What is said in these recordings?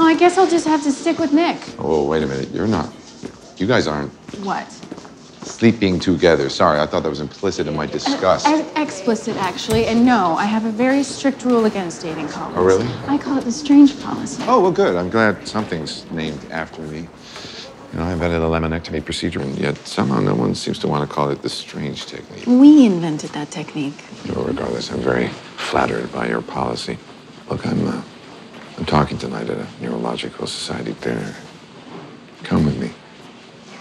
Well, I guess I'll just have to stick with Nick. Oh, wait a minute. You're not. You guys aren't What? sleeping together. Sorry, I thought that was implicit in my disgust. E- explicit, actually. And no, I have a very strict rule against dating couples. Oh, really? I call it the strange policy. Oh, well, good. I'm glad something's named after me. You know, I invented the laminectomy procedure, and yet somehow no one seems to want to call it the strange technique. We invented that technique. Well, regardless, I'm very flattered by your policy. Look, I'm, uh, I'm talking tonight at a neurological society dinner. Come with me.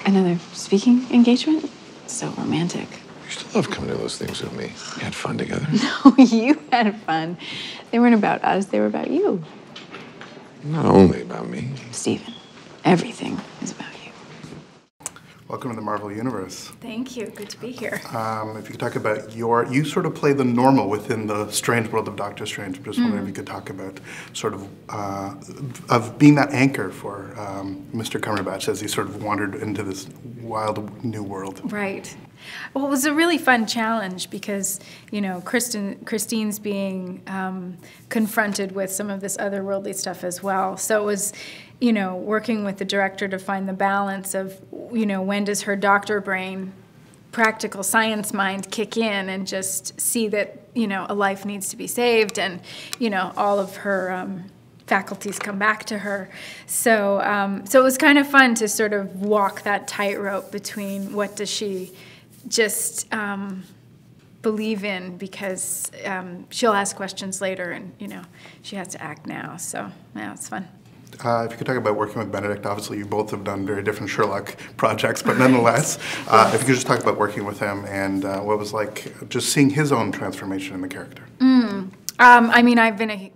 Another speaking engagement? So romantic. You still love coming to those things with me. We had fun together. No, you had fun. They weren't about us, they were about you. Not only about me. Stephen, everything is about you. Welcome to the Marvel Universe. Thank you. Good to be here. Um, if you could talk about your, you sort of play the normal within the strange world of Doctor Strange. I'm just wondering if you could talk about sort of uh, of being that anchor for um, Mr. Cumberbatch as he sort of wandered into this wild new world. Right. Well, it was a really fun challenge because you know Kristen, Christine's being um, confronted with some of this otherworldly stuff as well. So it was, you know, working with the director to find the balance of, you know, when does her doctor brain, practical science mind kick in and just see that you know a life needs to be saved and you know all of her. Um, faculties come back to her. So, um, so it was kind of fun to sort of walk that tightrope between what does she just um, believe in because um, she'll ask questions later and you know she has to act now. So yeah, it's fun. Uh, if you could talk about working with Benedict, obviously you both have done very different Sherlock projects, but nonetheless, uh, if you could just talk about working with him and uh, what it was like just seeing his own transformation in the character. Um, I mean, I've been a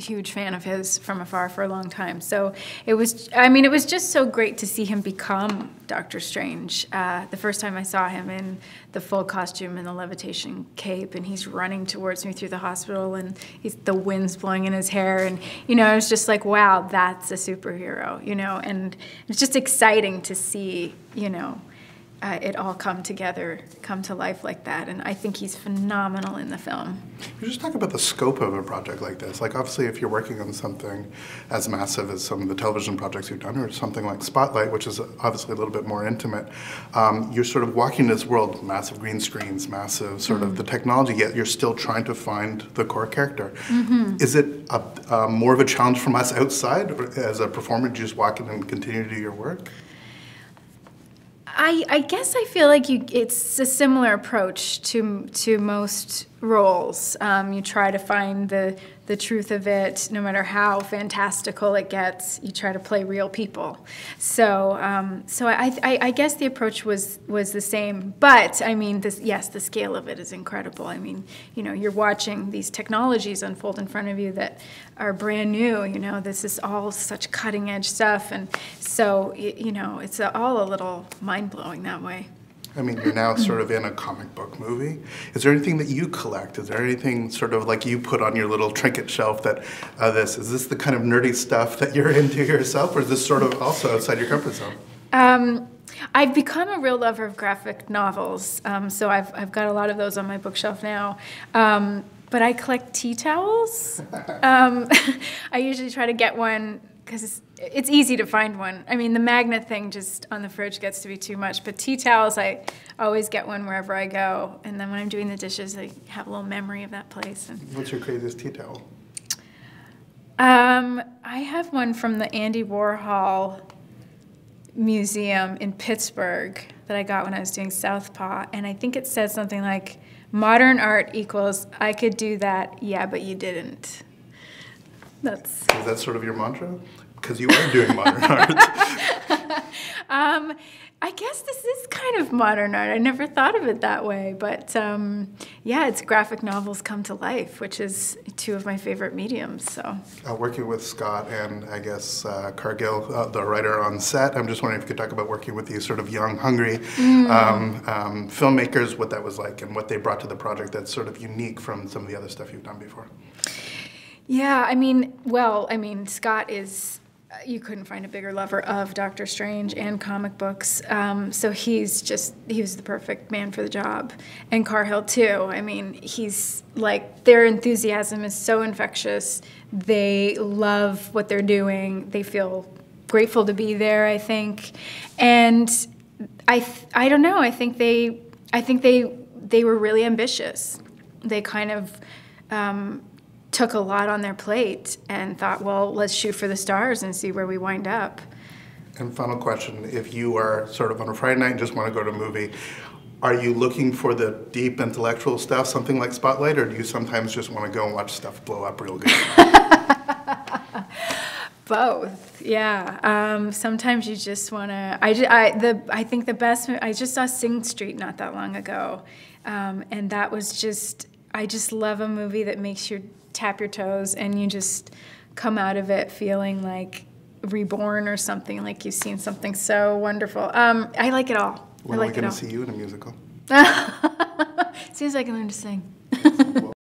huge fan of his from afar for a long time. So it was, I mean, it was just so great to see him become Doctor Strange. Uh, the first time I saw him in the full costume and the levitation cape, and he's running towards me through the hospital, and he's, the wind's blowing in his hair, and you know, I was just like, wow, that's a superhero, you know, and it's just exciting to see, you know uh, it all come together, come to life like that. And I think he's phenomenal in the film. You just talk about the scope of a project like this? Like, obviously, if you're working on something as massive as some of the television projects you've done, or something like Spotlight, which is obviously a little bit more intimate, um, you're sort of walking this world, massive green screens, massive sort of the technology, yet you're still trying to find the core character. Is it a, uh, more of a challenge from us outside, as a performer, do you just walk in and continue to do your work? I, I guess I feel like you, it's a similar approach to, to most roles. Um, you try to find the, the truth of it, no matter how fantastical it gets. You try to play real people. So, um, so I, I, I guess the approach was was the same. But I mean, this, yes, the scale of it is incredible. I mean, you know, you're watching these technologies unfold in front of you that are brand new. You know, this is all such cutting edge stuff, and so you know, it's all a little mind blowing that way. I mean, you're now sort of in a comic book movie. Is there anything that you collect? Is there anything sort of like you put on your little trinket shelf that uh, this is this the kind of nerdy stuff that you're into yourself, or is this sort of also outside your comfort zone? Um, I've become a real lover of graphic novels, um, so I've, I've got a lot of those on my bookshelf now. Um, but I collect tea towels. Um, I usually try to get one because it's, it's easy to find one. I mean, the magnet thing just on the fridge gets to be too much. But tea towels, I always get one wherever I go. And then when I'm doing the dishes, I have a little memory of that place. And, What's your craziest tea towel? um, I have one from the Andy Warhol Museum in Pittsburgh that I got when I was doing Southpaw, and I think it says something like "modern art equals I could do that, yeah, but you didn't." That's Is that sort of your mantra? Because you are doing modern art. um, I guess this is kind of modern art. I never thought of it that way, but um, yeah, it's graphic novels come to life, which is two of my favorite mediums. So. Uh, working with Scott and I guess uh, Cargill, uh, the writer on set, I'm just wondering if you could talk about working with these sort of young, hungry um, um, filmmakers, what that was like, and what they brought to the project that's sort of unique from some of the other stuff you've done before. Yeah, I mean, well, I mean, Scott is you couldn't find a bigger lover of Doctor Strange and comic books. Um, so he's just he was the perfect man for the job, and Cargill too. I mean, he's like their enthusiasm is so infectious. They love what they're doing. They feel grateful to be there. I think, and I I don't know. I think they I think they they were really ambitious. They kind of. Um, took a lot on their plate and thought, well, let's shoot for the stars and see where we wind up. And final question, if you are sort of on a Friday night and just want to go to a movie, are you looking for the deep intellectual stuff, something like Spotlight, or do you sometimes just want to go and watch stuff blow up real good? Both, yeah. Um, sometimes you just want to. I, I the I think the best. I just saw Sing Street not that long ago, um, and that was just. I just love a movie that makes you tap your toes and you just come out of it feeling like reborn or something. Like you've seen something so wonderful. Um, I like it all. When I are like going to see you in a musical? soon as I can learn to sing.